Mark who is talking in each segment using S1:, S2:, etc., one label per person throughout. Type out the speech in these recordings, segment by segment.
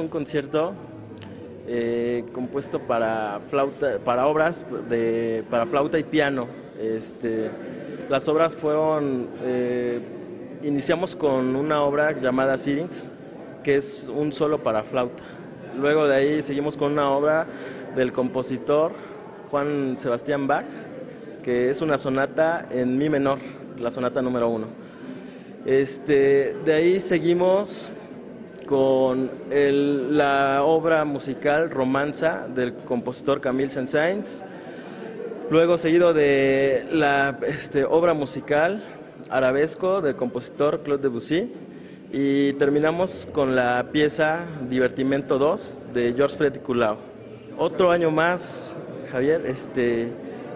S1: un concierto eh, compuesto para flauta, para obras de, para flauta y piano. Este, las obras fueron, eh, iniciamos con una obra llamada Sirens, que es un solo para flauta. Luego de ahí seguimos con una obra del compositor Juan Sebastián Bach, que es una sonata en mi menor, la sonata número uno. Este, de ahí seguimos con la obra musical Romanza del compositor Camille Saint-Saëns, luego seguido de la este, obra musical Arabesco del compositor Claude Debussy y terminamos con la pieza Divertimento 2 de Georges Freddy Culao. Otro año más, Javier, este,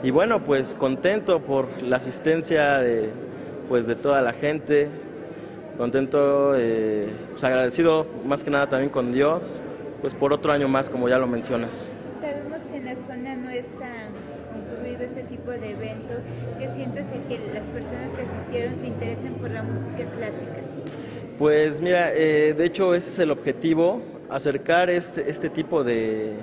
S1: y bueno, pues contento por la asistencia de, pues, de toda la gente, contento, eh, pues agradecido más que nada también con Dios, pues por otro año más, como ya lo mencionas.
S2: Sabemos que en la zona no está concluido este tipo de eventos. ¿Qué sientes de que las personas que asistieron se interesen por la música clásica?
S1: Pues mira, eh, de hecho ese es el objetivo, acercar este, este tipo de,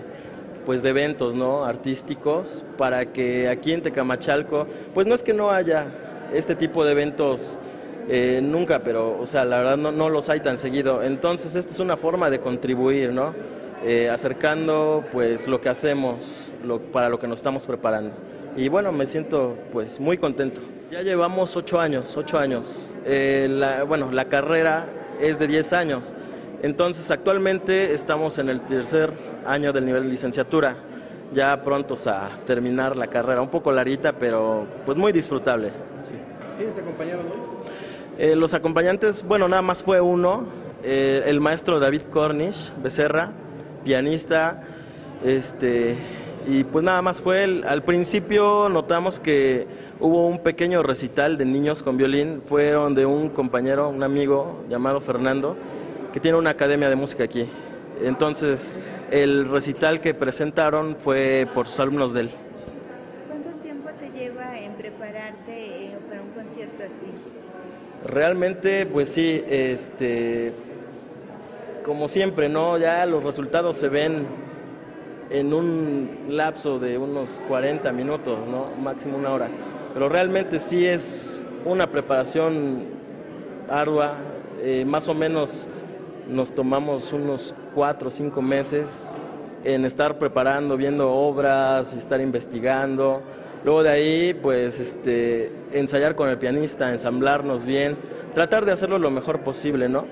S1: pues de eventos ¿no? artísticos para que aquí en Tecamachalco, pues no es que no haya este tipo de eventos eh, nunca, pero, o sea, la verdad no, no, los hay tan seguido. Entonces, esta es una forma de contribuir, ¿no? Eh, acercando, pues, lo que hacemos lo, para lo que nos estamos preparando. Y bueno, me siento, pues, muy contento. Ya llevamos ocho años, ocho años. Eh, la, bueno, la carrera es de diez años. Entonces, actualmente estamos en el tercer año del nivel de licenciatura. Ya prontos a terminar la carrera, un poco larita, pero pues muy disfrutable.
S3: ¿Quiénes acompañaron hoy?
S1: Eh, los acompañantes, bueno, nada más fue uno, eh, el maestro David Cornish Becerra, pianista, este, y pues nada más fue él. Al principio notamos que hubo un pequeño recital de niños con violín, fueron de un compañero, un amigo llamado Fernando, que tiene una academia de música aquí. Entonces, el recital que presentaron fue por sus alumnos de él.
S2: ¿Cuánto tiempo te lleva en prepararte eh, para un concierto así?
S1: Realmente, pues sí, este, como siempre, ¿no? Ya los resultados se ven en un lapso de unos 40 minutos, ¿no? Máximo una hora. Pero realmente sí es una preparación ardua, eh, más o menos nos tomamos unos cuatro o cinco meses en estar preparando, viendo obras, estar investigando. Luego de ahí, pues, este, ensayar con el pianista, ensamblarnos bien, tratar de hacerlo lo mejor posible, ¿no?